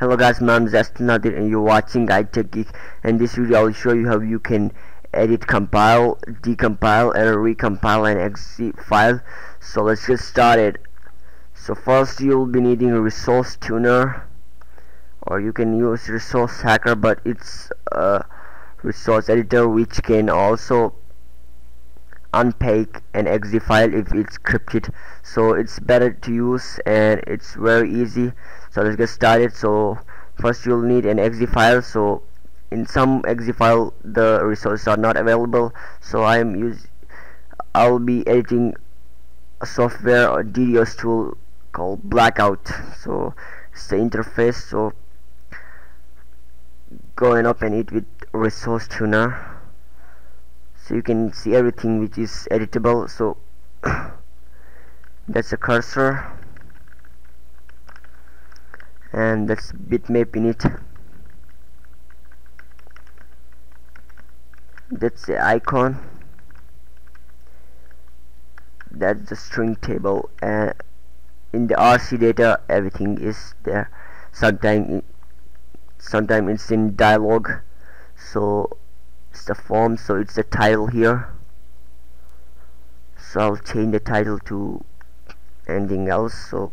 hello guys my name is Astanadir and you're watching iTech Geek and this video I'll show you how you can edit compile decompile and recompile an exe file. So let's get started. So first you'll be needing a resource tuner or you can use resource hacker but it's a resource editor which can also unpack an exe file if it's encrypted so it's better to use and it's very easy. So let's get started. So first you'll need an exe file. So in some exe file the resources are not available. So I'm use I'll be editing a software or DDoS tool called blackout. So it's the interface. So go and open it with resource tuner so you can see everything which is editable. So that's a cursor. And that's bitmap in it. That's the icon. That's the string table. And in the RC data everything is there. Sometimes sometimes it's in dialog. So it's the form so it's the title here. So I'll change the title to anything else so.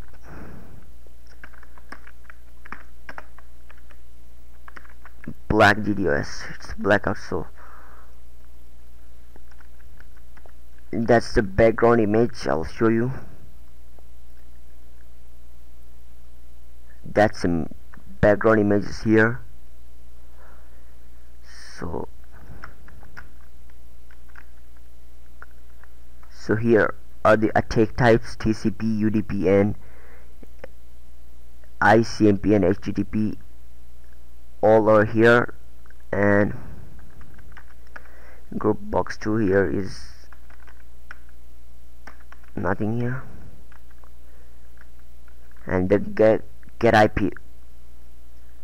Black DDoS it's blackout so. That's the background image I'll show you. That's some background images here. So so here are the attack types TCP UDP and ICMP and HTTP all are here and group box 2 here is nothing here. And the get get IP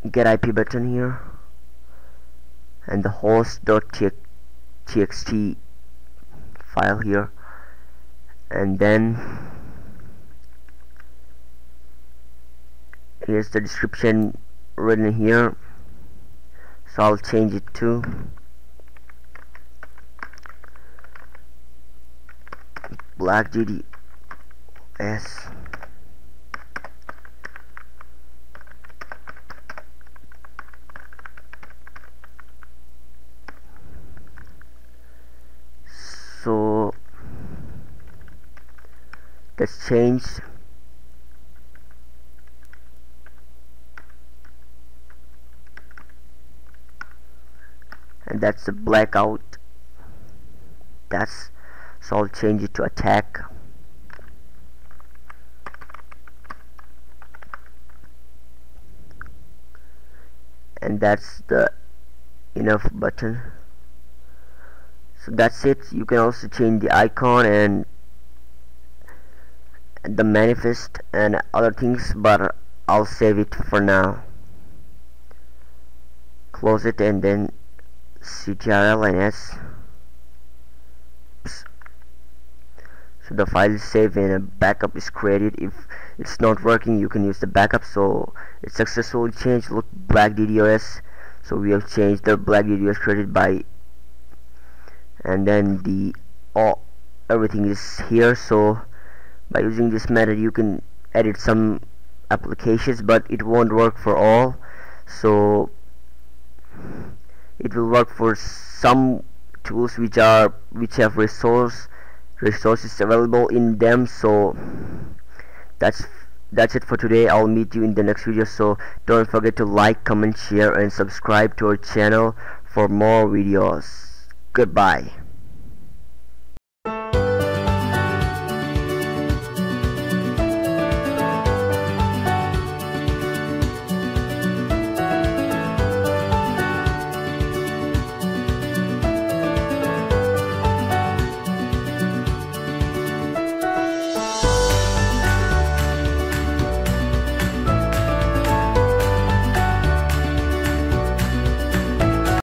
get IP button here. And the host.txt file here and then here's the description written here. So I'll change it to black DDoS so let's change and that's the blackout. That's so I'll change it to attack. And that's the enough button. So that's it. You can also change the icon and the manifest and other things but I'll save it for now. Close it and then ctrl so the file is saved and a backup is created. If it's not working you can use the backup. So it's successfully changed look black DDoS so we have changed the black DDoS created by and then the all everything is here. So by using this method you can edit some applications but it won't work for all. So it will work for some tools which are which have resource resources available in them. So that's that's it for today. I'll meet you in the next video. So don't forget to like comment share and subscribe to our channel for more videos. Goodbye